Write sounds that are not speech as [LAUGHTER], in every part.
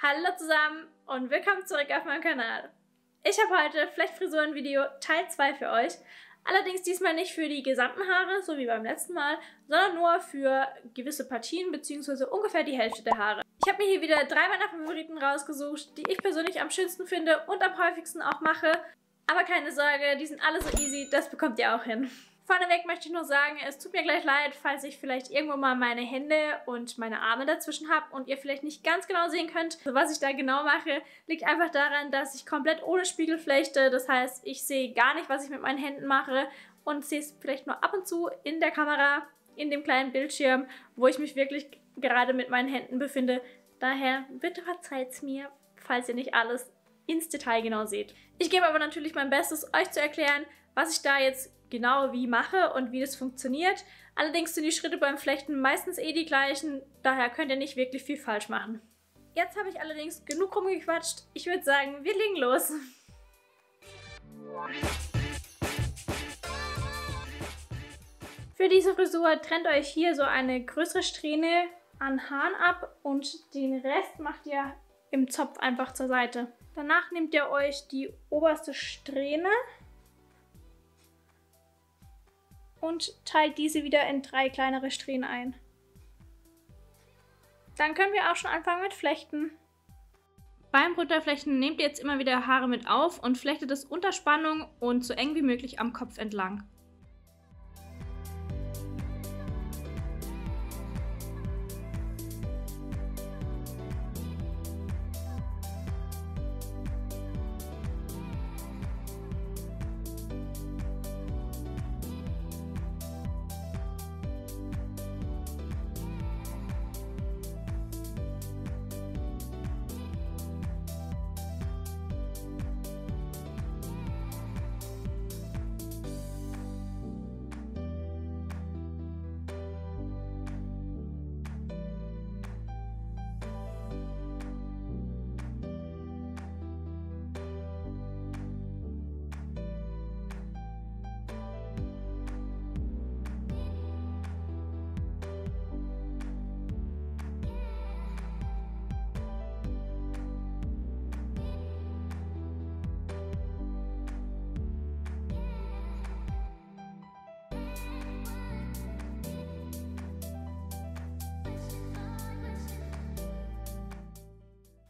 Hallo zusammen und willkommen zurück auf meinem Kanal. Ich habe heute Flechtfrisuren-Video Teil 2 für euch. Allerdings diesmal nicht für die gesamten Haare, so wie beim letzten Mal, sondern nur für gewisse Partien bzw. ungefähr die Hälfte der Haare. Ich habe mir hier wieder drei meiner Favoriten rausgesucht, die ich persönlich am schönsten finde und am häufigsten auch mache. Aber keine Sorge, die sind alle so easy, das bekommt ihr auch hin. Vorneweg möchte ich nur sagen, es tut mir gleich leid, falls ich vielleicht irgendwo mal meine Hände und meine Arme dazwischen habe und ihr vielleicht nicht ganz genau sehen könnt, was ich da genau mache. Liegt einfach daran, dass ich komplett ohne Spiegel flechte. Das heißt, ich sehe gar nicht, was ich mit meinen Händen mache und sehe es vielleicht nur ab und zu in der Kamera, in dem kleinen Bildschirm, wo ich mich wirklich gerade mit meinen Händen befinde. Daher bitte verzeiht mir, falls ihr nicht alles ins Detail genau seht. Ich gebe aber natürlich mein Bestes, euch zu erklären, was ich da jetzt genau wie mache und wie das funktioniert. Allerdings sind die Schritte beim Flechten meistens eh die gleichen, daher könnt ihr nicht wirklich viel falsch machen. Jetzt habe ich allerdings genug rumgequatscht. Ich würde sagen, wir legen los. Für diese Frisur trennt euch hier so eine größere Strähne an Haaren ab und den Rest macht ihr im Zopf einfach zur Seite. Danach nehmt ihr euch die oberste Strähne und teilt diese wieder in drei kleinere Strähnen ein. Dann können wir auch schon anfangen mit Flechten. Beim Runterflechten nehmt ihr jetzt immer wieder Haare mit auf und flechtet es unter Spannung und so eng wie möglich am Kopf entlang.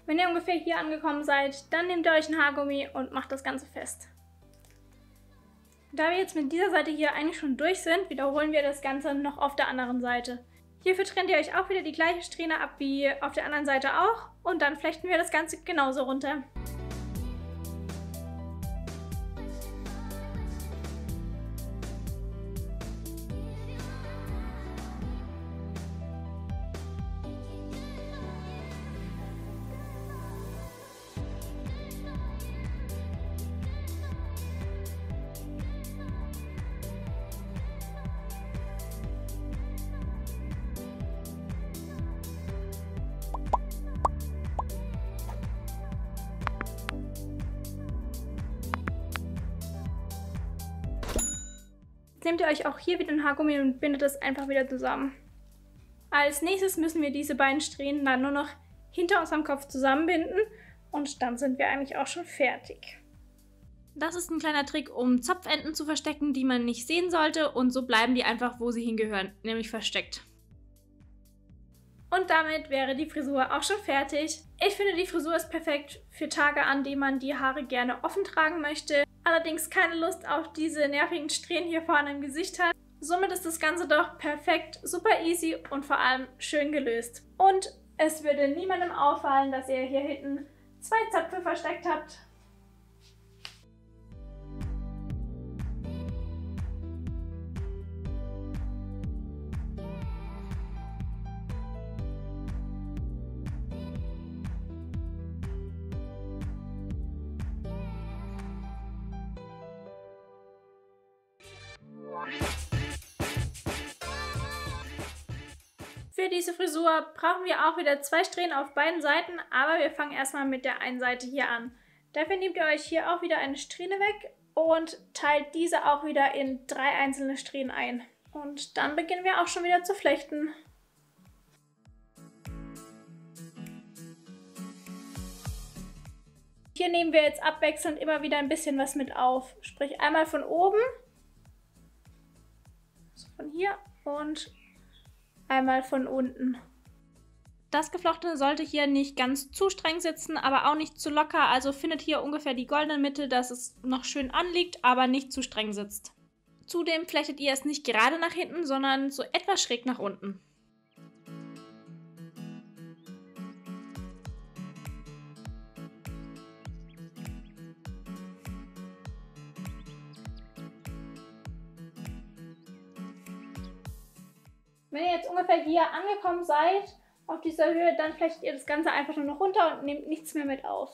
Wenn ihr ungefähr hier angekommen seid, dann nehmt ihr euch ein Haargummi und macht das Ganze fest. Da wir jetzt mit dieser Seite hier eigentlich schon durch sind, wiederholen wir das Ganze noch auf der anderen Seite. Hierfür trennt ihr euch auch wieder die gleiche Strähne ab wie auf der anderen Seite auch und dann flechten wir das Ganze genauso runter. Nehmt ihr euch auch hier wieder ein Haargummi und bindet es einfach wieder zusammen. Als nächstes müssen wir diese beiden Strähnen dann nur noch hinter unserem Kopf zusammenbinden und dann sind wir eigentlich auch schon fertig. Das ist ein kleiner Trick, um Zopfenden zu verstecken, die man nicht sehen sollte und so bleiben die einfach, wo sie hingehören, nämlich versteckt. Und damit wäre die Frisur auch schon fertig. Ich finde, die Frisur ist perfekt für Tage, an denen man die Haare gerne offen tragen möchte allerdings keine Lust auf diese nervigen Strähnen hier vorne im Gesicht hat. Somit ist das Ganze doch perfekt, super easy und vor allem schön gelöst. Und es würde niemandem auffallen, dass ihr hier hinten zwei Zöpfe versteckt habt. Für diese Frisur brauchen wir auch wieder zwei Strähnen auf beiden Seiten, aber wir fangen erstmal mit der einen Seite hier an. Dafür nehmt ihr euch hier auch wieder eine Strähne weg und teilt diese auch wieder in drei einzelne Strähnen ein. Und dann beginnen wir auch schon wieder zu flechten. Hier nehmen wir jetzt abwechselnd immer wieder ein bisschen was mit auf. Sprich einmal von oben, also von hier und einmal von unten. Das Geflochtene sollte hier nicht ganz zu streng sitzen, aber auch nicht zu locker. Also findet hier ungefähr die goldene Mitte, dass es noch schön anliegt, aber nicht zu streng sitzt. Zudem flechtet ihr es nicht gerade nach hinten, sondern so etwas schräg nach unten. Wenn ihr jetzt ungefähr hier angekommen seid, auf dieser Höhe, dann flechtet ihr das Ganze einfach nur noch runter und nehmt nichts mehr mit auf.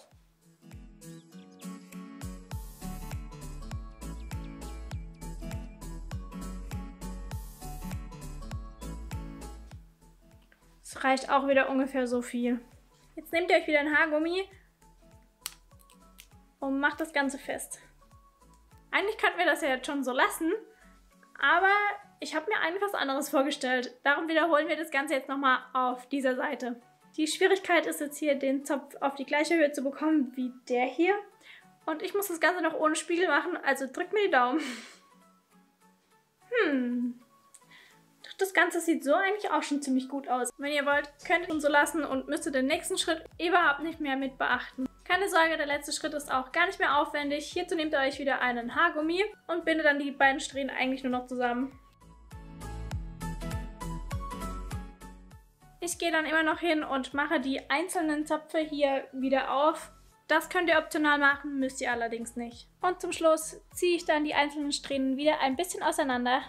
Das reicht auch wieder ungefähr so viel. Jetzt nehmt ihr euch wieder ein Haargummi und macht das Ganze fest. Eigentlich könnten wir das ja jetzt schon so lassen, aber ich habe mir eigentlich was anderes vorgestellt. Darum wiederholen wir das Ganze jetzt nochmal auf dieser Seite. Die Schwierigkeit ist jetzt hier, den Zopf auf die gleiche Höhe zu bekommen wie der hier. Und ich muss das Ganze noch ohne Spiegel machen, also drückt mir die Daumen. [LAUGHS] Hm. Das Ganze sieht so eigentlich auch schon ziemlich gut aus. Wenn ihr wollt, könnt ihr es so lassen und müsst ihr den nächsten Schritt überhaupt nicht mehr mit beachten. Keine Sorge, der letzte Schritt ist auch gar nicht mehr aufwendig. Hierzu nehmt ihr euch wieder einen Haargummi und bindet dann die beiden Strähnen eigentlich nur noch zusammen. Ich gehe dann immer noch hin und mache die einzelnen Zöpfe hier wieder auf. Das könnt ihr optional machen, müsst ihr allerdings nicht. Und zum Schluss ziehe ich dann die einzelnen Strähnen wieder ein bisschen auseinander.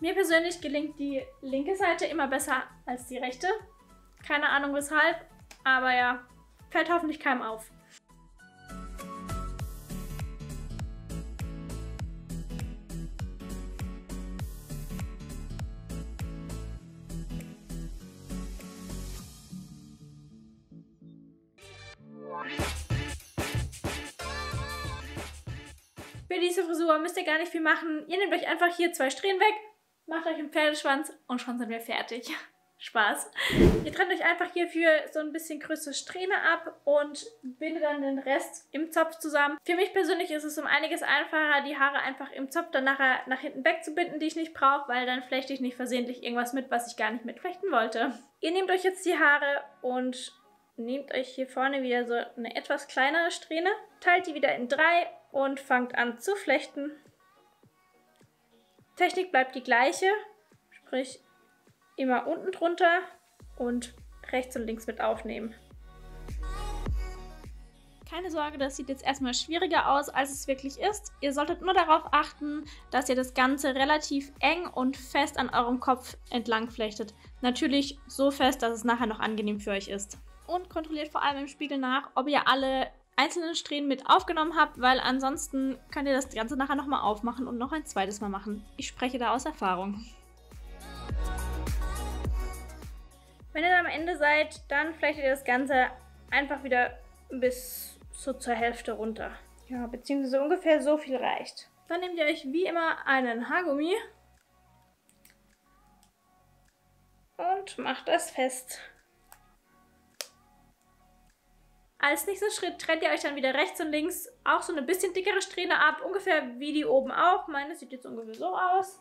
Mir persönlich gelingt die linke Seite immer besser als die rechte. Keine Ahnung weshalb, aber ja, fällt hoffentlich keinem auf. Diese Frisur müsst ihr gar nicht viel machen. Ihr nehmt euch einfach hier zwei Strähnen weg, macht euch einen Pferdeschwanz und schon sind wir fertig. [LAUGHS] Spaß. Ihr trennt euch einfach hierfür so ein bisschen größere Strähne ab und bindet dann den Rest im Zopf zusammen. Für mich persönlich ist es um einiges einfacher, die Haare einfach im Zopf dann nachher nach hinten wegzubinden, die ich nicht brauche, weil dann flechte ich nicht versehentlich irgendwas mit, was ich gar nicht mitflechten wollte. Ihr nehmt euch jetzt die Haare und nehmt euch hier vorne wieder so eine etwas kleinere Strähne, teilt die wieder in drei und fangt an zu flechten. Technik bleibt die gleiche, sprich immer unten drunter und rechts und links mit aufnehmen. Keine Sorge, das sieht jetzt erstmal schwieriger aus, als es wirklich ist. Ihr solltet nur darauf achten, dass ihr das Ganze relativ eng und fest an eurem Kopf entlang flechtet. Natürlich so fest, dass es nachher noch angenehm für euch ist und kontrolliert vor allem im Spiegel nach, ob ihr alle einzelnen Strähnen mit aufgenommen habt, weil ansonsten könnt ihr das Ganze nachher nochmal aufmachen und noch ein zweites Mal machen. Ich spreche da aus Erfahrung. Wenn ihr dann am Ende seid, dann flechtet ihr das Ganze einfach wieder bis so zur Hälfte runter. Ja, beziehungsweise ungefähr so viel reicht. Dann nehmt ihr euch wie immer einen Haargummi und macht das fest. Als nächsten Schritt trennt ihr euch dann wieder rechts und links auch so eine bisschen dickere Strähne ab, ungefähr wie die oben auch. Meine sieht jetzt ungefähr so aus.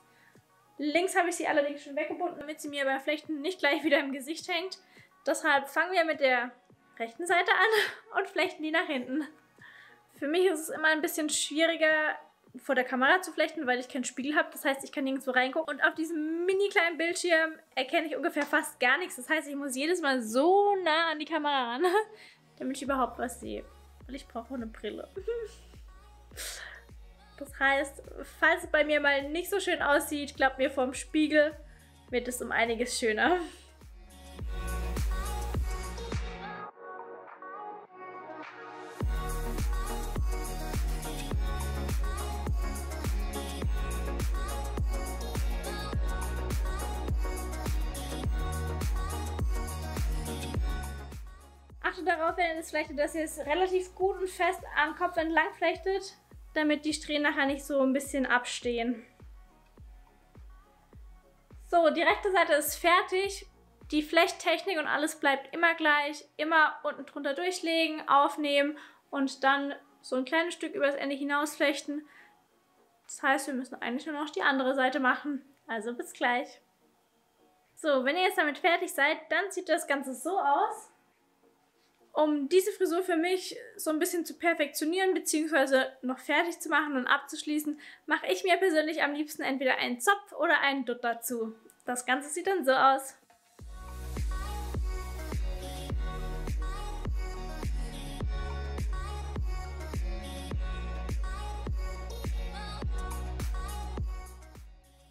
Links habe ich sie allerdings schon weggebunden, damit sie mir beim Flechten nicht gleich wieder im Gesicht hängt. Deshalb fangen wir mit der rechten Seite an [LAUGHS] und flechten die nach hinten. Für mich ist es immer ein bisschen schwieriger, vor der Kamera zu flechten, weil ich keinen Spiegel habe. Das heißt, ich kann nirgendwo reingucken. Und auf diesem mini kleinen Bildschirm erkenne ich ungefähr fast gar nichts. Das heißt, ich muss jedes Mal so nah an die Kamera ran, [LAUGHS] damit ich überhaupt was sehe. Weil ich brauche eine Brille. [LAUGHS] Das heißt, falls es bei mir mal nicht so schön aussieht, glaubt mir vom Spiegel, wird es um einiges schöner. Achtet darauf, wenn ihr das flechtet, dass ihr es relativ gut und fest am Kopf entlang flechtet, damit die Strähnen nachher nicht so ein bisschen abstehen. So, die rechte Seite ist fertig. Die Flechttechnik und alles bleibt immer gleich. Immer unten drunter durchlegen, aufnehmen und dann so ein kleines Stück übers Ende hinaus flechten. Das heißt, wir müssen eigentlich nur noch die andere Seite machen. Also bis gleich. So, wenn ihr jetzt damit fertig seid, dann sieht das Ganze so aus. Um diese Frisur für mich so ein bisschen zu perfektionieren bzw. noch fertig zu machen und abzuschließen, mache ich mir persönlich am liebsten entweder einen Zopf oder einen Dutt dazu. Das Ganze sieht dann so aus.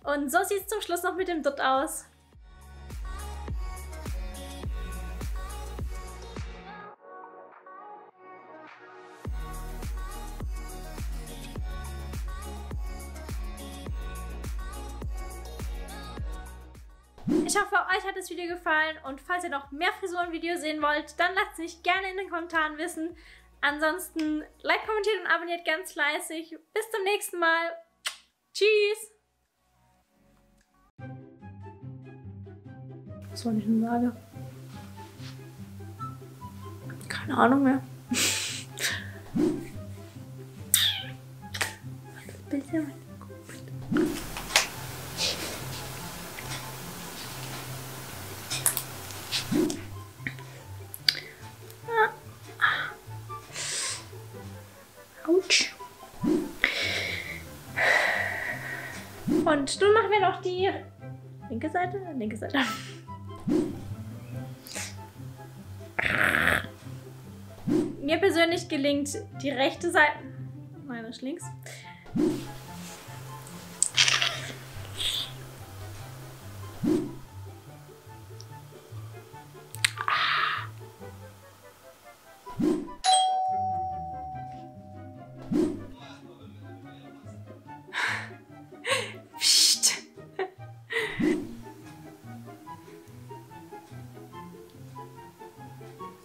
Und so sieht es zum Schluss noch mit dem Dutt aus. Ich hoffe, euch hat das Video gefallen und falls ihr noch mehr Frisurenvideos sehen wollt, dann lasst es mich gerne in den Kommentaren wissen. Ansonsten like, kommentiert und abonniert ganz fleißig. Bis zum nächsten Mal. Tschüss! Was soll ich denn sagen? Keine Ahnung mehr. [LAUGHS] Bisschen Und nun machen wir noch die linke Seite, linke Seite. Mir persönlich gelingt die rechte Seite. Nein, das ist links.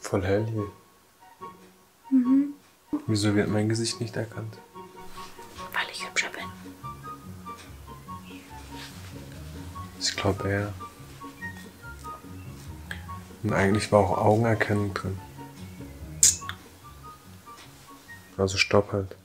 Voll hell hier. Mhm. Wieso wird mein Gesicht nicht erkannt? Weil ich hübscher bin. Ich glaube eher. Und eigentlich war auch Augenerkennung drin. Also Stopp halt.